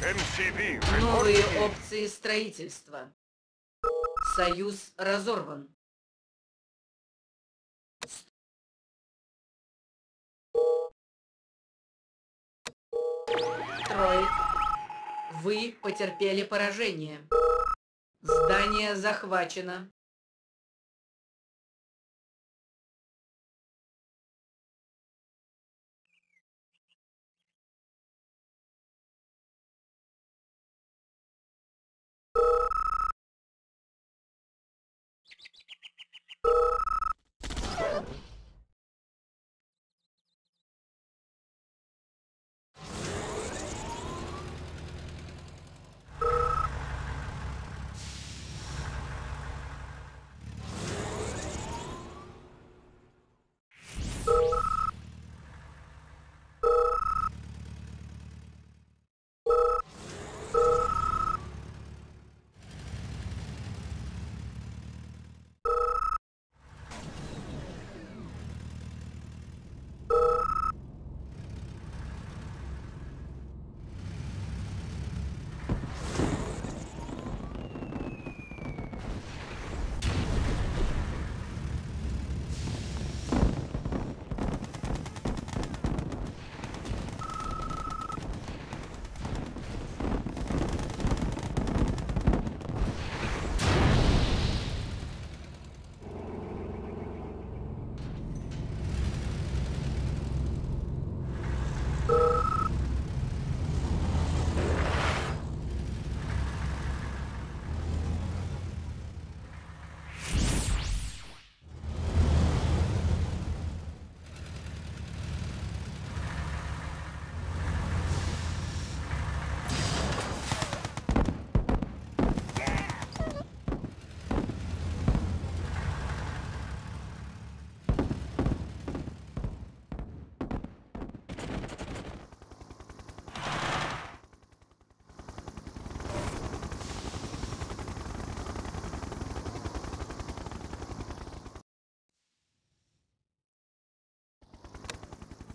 Новые опции строительства. Союз разорван. Трой. Вы потерпели поражение. Здание захвачено. you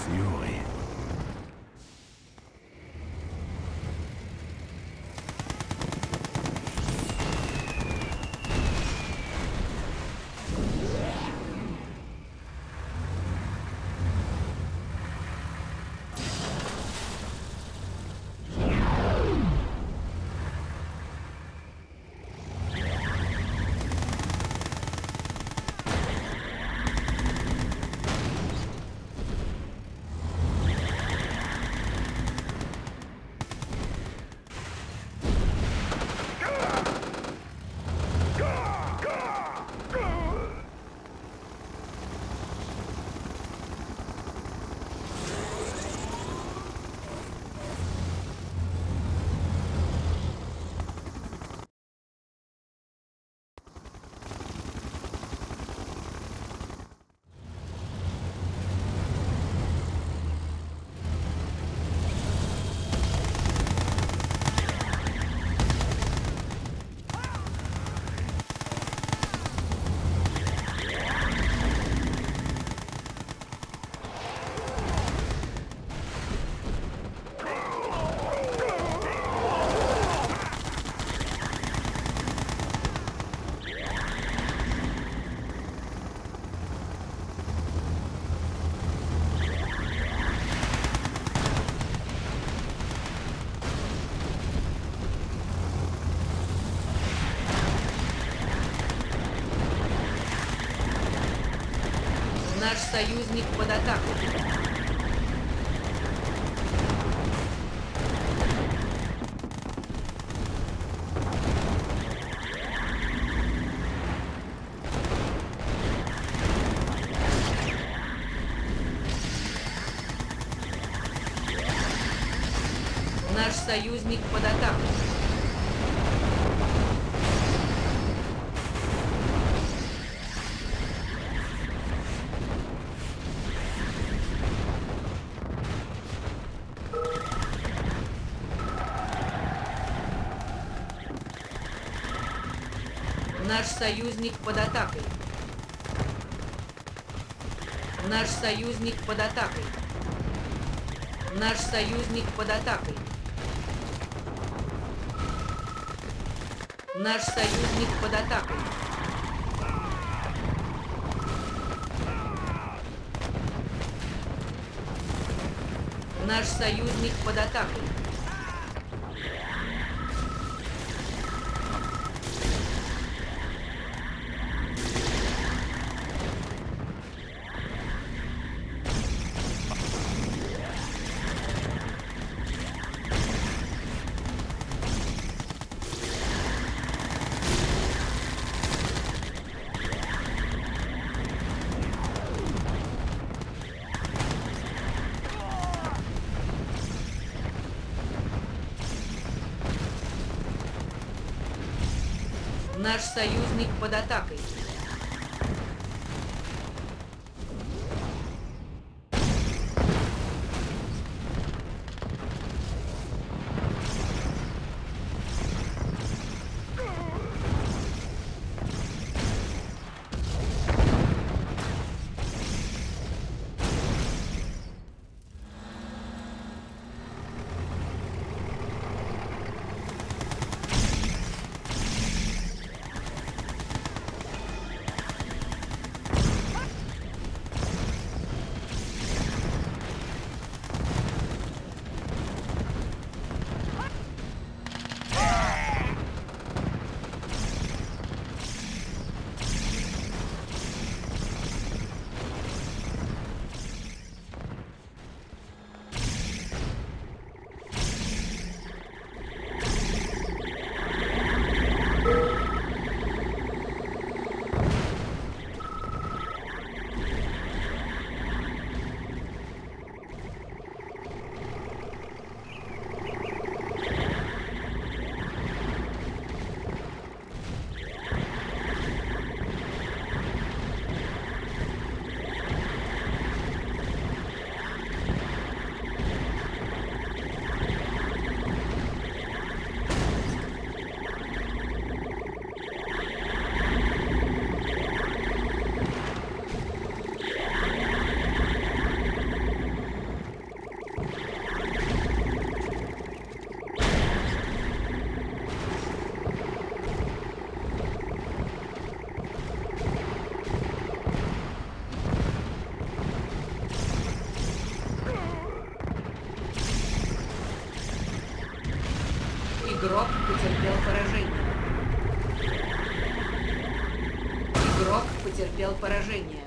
Fury. Наш союзник под атакой. Наш союзник под атакой. Наш союзник под атакой. Наш союзник под атакой. Наш союзник под атакой. Наш союзник под атакой. Наш союзник под атакой. Наш союзник под атакой. Потерпел поражение.